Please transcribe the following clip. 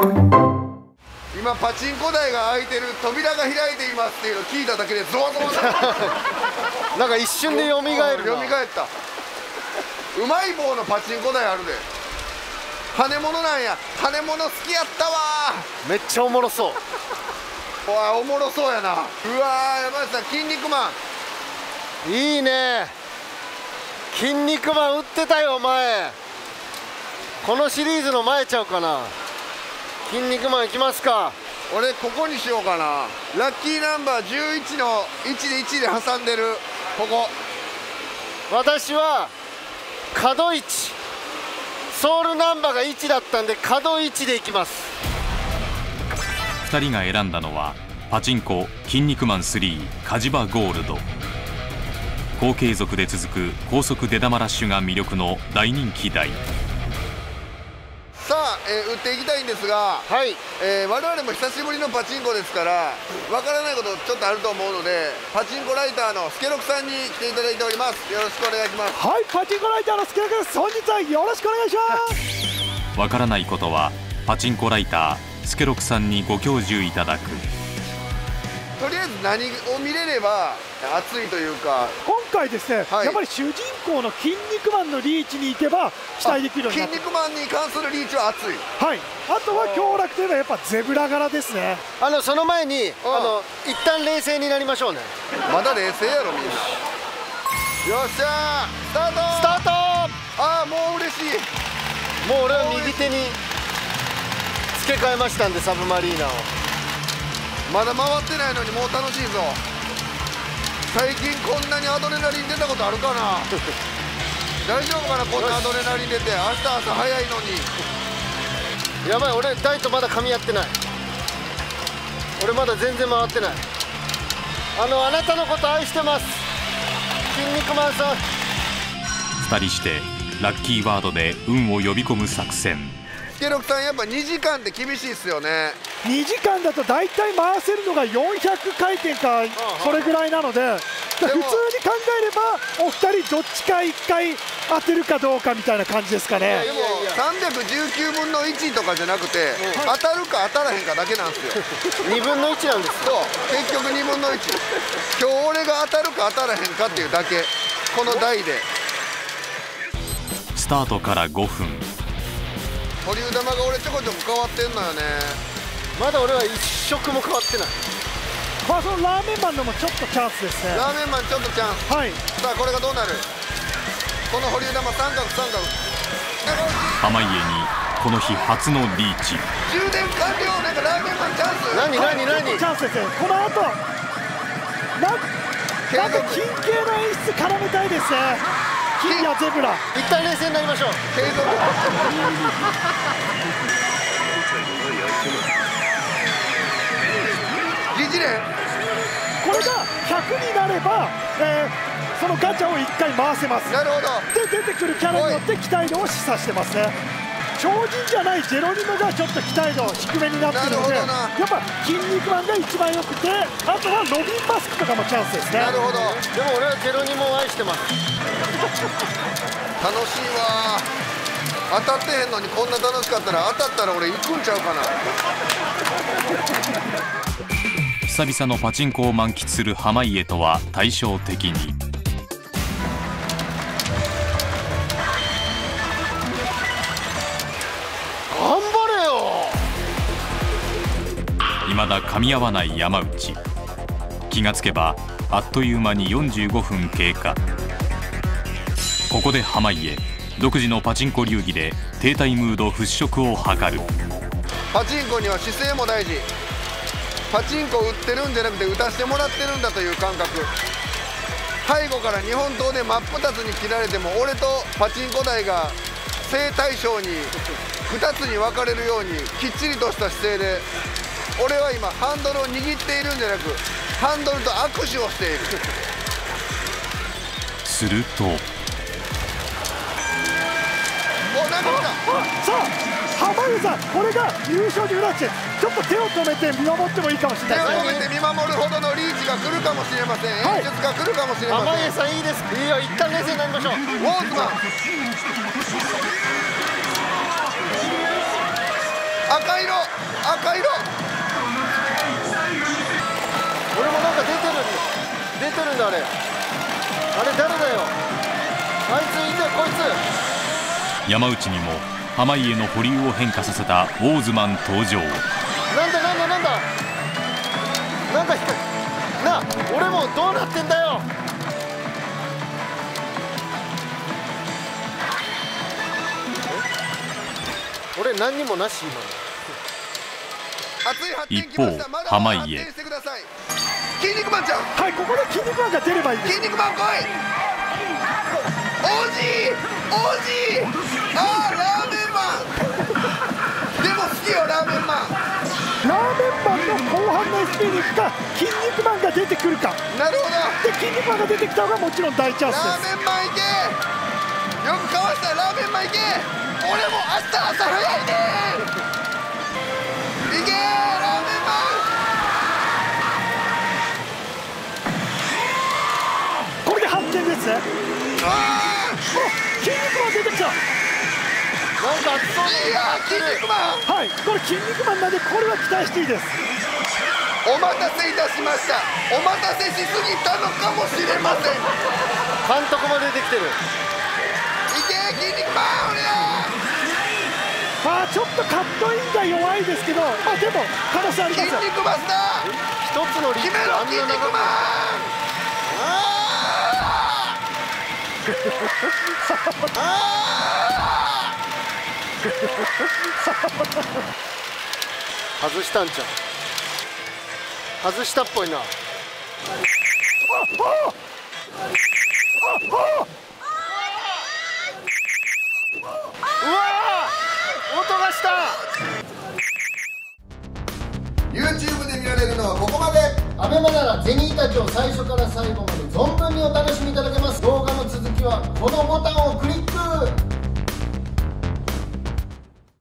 今パチンコ台が開いてる扉が開いていますっていうのを聞いただけでゾワゾワ なんか一瞬で蘇るな。蘇った。うまい棒のパチンコ台あるで。羽物なんや。羽物好きやったわ。めっちゃおもろそう。うわおもろそうやな。うわ山内さん筋肉マン。いいね。筋肉マン売ってたよ前。このシリーズの前ちゃうかな筋肉マンいきますか。俺ここにしようかな。ラッキーナンバー11の1で1で挟んでる。ここ。私は角位置ソウルナンバーが1だったんで角位置でいきます。2人が選んだのはパチンコ「筋肉マン3カジバゴールド」高継続で続く高速出玉ラッシュが魅力の大人気台さあ、えー、打っていきたいんですが、はい。えー、我々も久しぶりのパチンコですからわからないことちょっとあると思うのでパチンコライターのスケロクさんに来ていただいております。よろしくお願いします。はいパチンコライターのスケロクです。本日はよろしくお願いします。わからないことはパチンコライタースケロクさんにご教授いただくとりあえず何を見れれば熱いというか。今回ですね、はい、やっぱり主人公の筋肉マンのリーチに行けば期待できる筋肉マンに関するリーチは熱い。はい。あとは強楽といえばやっぱゼブラ柄ですね。あのその前にあの一旦冷静になりましょうね。まだ冷静やろみんなよっしゃスタート。スタート。ああもう嬉しい。もう俺は右手に付け替えましたんでサブマリーナをまだ回ってないのにもう楽しいぞ。最近こんなにアドレナリン出たことあるかな。大丈夫かなこんなアドレナリン出て。明日朝早いのに。やばい俺ダイとまだ噛み合ってない。俺まだ全然回ってない。あのあなたのこと愛してます。筋肉マンさん。2人してラッキーワードで運を呼び込む作戦。ケロクさんやっぱ2時間って厳しいっすよね2時間だと大体回せるのが400回転かそれぐらいなので普通に考えればお二人どっちか1回当てるかどうかみたいな感じですかね。でも319分の1とかじゃなくて、当たるか当たらへんかだけなんですよ。2分の1なんですそう。結局2分の1今日俺が当たるか当たらへんかっていうだけ。この台で。スタートから5分。保留玉が俺ちょこちょこ変わってんのよねまだ俺は一色も変わってない。まあそのラーメンマンのもちょっとチャンスですね。ラーメンマンちょっとチャンス。はい。さあこれがどうなる？この保留玉三角三角。濱家にこの日初のリーチ。充電完了。なんかラーメンマンチャンス。何何何？チャンスですねこの後ななんか金系の演出絡めたいですね。金やゼブラ。一旦冷静になりましょう。継続 これが100になれば、えー、そのガチャを1回回せます。なるほど。で出てくるキャラによって期待度を示唆してますね。超人じゃないジェロニモがちょっと期待度低めになってるのでやっぱ筋肉マンが一番よくてあとはロビンマスクとかもチャンスですね。なるほど。でも俺はジェロニモを愛してます。楽しいわ。当たってへんのにこんな楽しかったら当たったら俺行くんちゃうかな久々のパチンコを満喫する濱家とは対照的に。未だ噛み合わない山内。気がつけばあっという間に45分経過。ここで濱家独自のパチンコ流儀で停滞ムード払拭を図る。パチンコには姿勢も大事パチンコ打ってるんじゃなくて打たせてもらってるんだという感覚。背後から日本刀で真っ二つに切られても俺とパチンコ台が正対称に2つに分かれるようにきっちりとした姿勢で俺は今ハンドルを握っているんじゃなくハンドルと握手をしている。すると。おなんか来た。さあ濱家さんこれが優勝に裏ちちょっと手を止めて見守ってもいいかもしれない手を止めて見守るほどのリーチが来るかもしれません、はい、演出が来るかもしれません。濱家さんいいです。いいよ。一旦冷静になりましょう。ウォーズマン。赤色。赤色。俺もなんか出てる出てるんだあれ。あれ誰だよ。あいついてこいつ。山内にも濱家の保留を変化させたウォーズマン登場。なんだなんだなんだ。なんかなあ俺もどうなってんだよ。俺何にもなし今一方濱家。筋肉マンちゃん。はいここで筋肉マンが出ればいい。筋肉マン来い。王子王子あーか筋肉マンが出てくるか。なるほど。で筋肉マンが出てきた方がもちろん大チャンスラーですメンマン行け。よくかわしたラーメンマン行け。俺も明日朝早いね行けラーメンマこれで発見です？ねンあお筋肉マン出てきた。いや筋肉マン。はい。これ筋肉マンなんでこれは期待していいですお待たせいたしました。お待たせしすぎたのかもしれません。監督も出てきてる。いけ筋肉マン俺やまあちょっとカットインが弱いですけどまあでも可能性ありま筋すよ。肉マスター。一つのリップあんな長くああ外したんちゃう？外したっぽいな。うわー音がした。YouTube で見られるのはここまで。アベマならゼニーたちを最初から最後まで存分にお楽しみいただけます。動画の続きはこのボタンをクリック。